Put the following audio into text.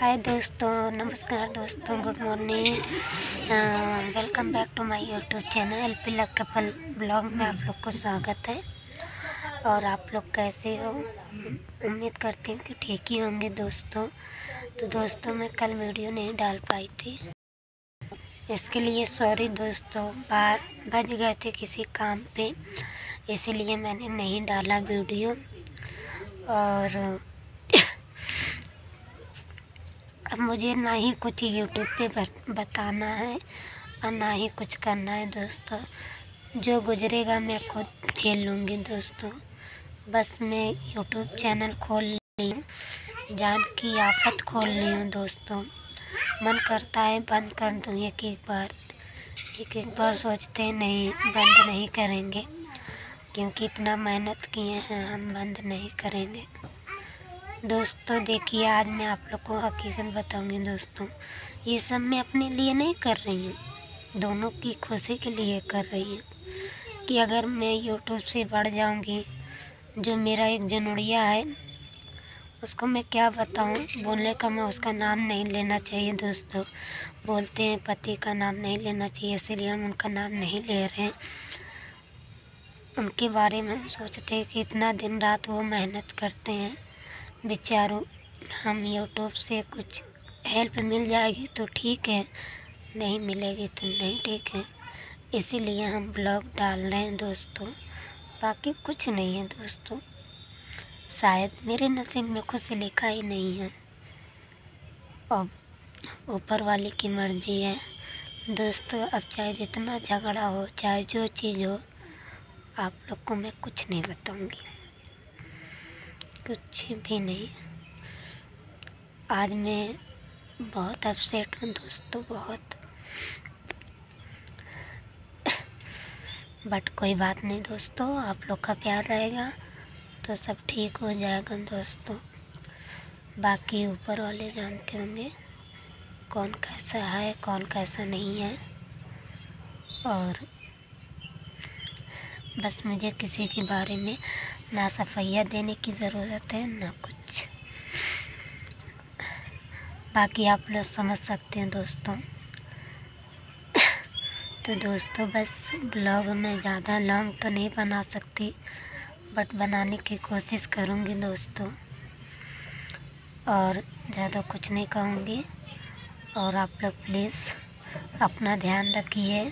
हाय दोस्तों, नमस्कार दोस्तों good morning welcome back to my YouTube channel L P luck couple blog में आप लोग को स्वागत है। और आप लोग कैसे हो? उम्मीद करती हूँ कि ठीक ही होंगे दोस्तों। तो दोस्तों, मैं कल वीडियो नहीं डाल पाई थी। इसके लिए सॉरी दोस्तों बज गए थे किसी काम पे, इसीलिए मैंने नहीं डाला वीडियो। और अब मुझे ना ही कुछ यूट्यूब पे बताना है और ना ही कुछ करना है दोस्तों। जो गुजरेगा मैं खुद झेल लूँगी दोस्तों। बस मैं यूट्यूब चैनल खोल ली हूँ, जान की आफत खोल ली हूँ दोस्तों। मन करता है बंद कर दूँ एक एक बार। एक एक बार सोचते नहीं, बंद नहीं करेंगे, क्योंकि इतना मेहनत किए हैं हम बंद नहीं करेंगे। दोस्तों, देखिए, आज मैं आप लोग को हकीकत बताऊँगी दोस्तों। ये सब मैं अपने लिए नहीं कर रही हूँ, दोनों की खुशी के लिए कर रही हूँ। कि अगर मैं यूट्यूब से बढ़ जाऊँगी, जो मेरा एक जनोड़िया है, उसको मैं क्या बताऊँ? बोलने का मैं उसका नाम नहीं लेना चाहिए दोस्तों। बोलते हैं, पति का नाम नहीं लेना चाहिए, इसीलिए हम उनका नाम नहीं ले रहे हैं। उनके बारे में सोचते हैं कि इतना दिन रात वो मेहनत करते हैं। बेचारों हम यूट्यूब से कुछ हेल्प मिल जाएगी तो ठीक है, नहीं मिलेगी तो नहीं ठीक है। इसीलिए हम ब्लॉग डाल रहे हैं दोस्तों, बाकी कुछ नहीं है दोस्तों। शायद मेरे नसीब में कुछ लिखा ही नहीं है। अब ऊपर वाले की मर्ज़ी है। दोस्तों, अब चाहे जितना झगड़ा हो, चाहे जो चीज़ हो, आप लोग को मैं कुछ नहीं बताऊँगी। कुछ भी नहीं। आज मैं बहुत अपसेट हूँ दोस्तों, बहुत। बट कोई बात नहीं दोस्तों, आप लोग का प्यार रहेगा तो सब ठीक हो जाएगा दोस्तों। बाकी ऊपर वाले जानते होंगे कौन कैसा है, कौन कैसा नहीं है। और बस मुझे किसी के बारे में ना सफैया देने की ज़रूरत है, ना कुछ। बाकी आप लोग समझ सकते हैं दोस्तों। तो दोस्तों बस ब्लॉग में ज़्यादा लॉन्ग तो नहीं बना सकती बट बनाने की कोशिश करूँगी दोस्तों। और ज़्यादा कुछ नहीं कहूँगी। और आप लोग प्लीज़ अपना ध्यान रखिए।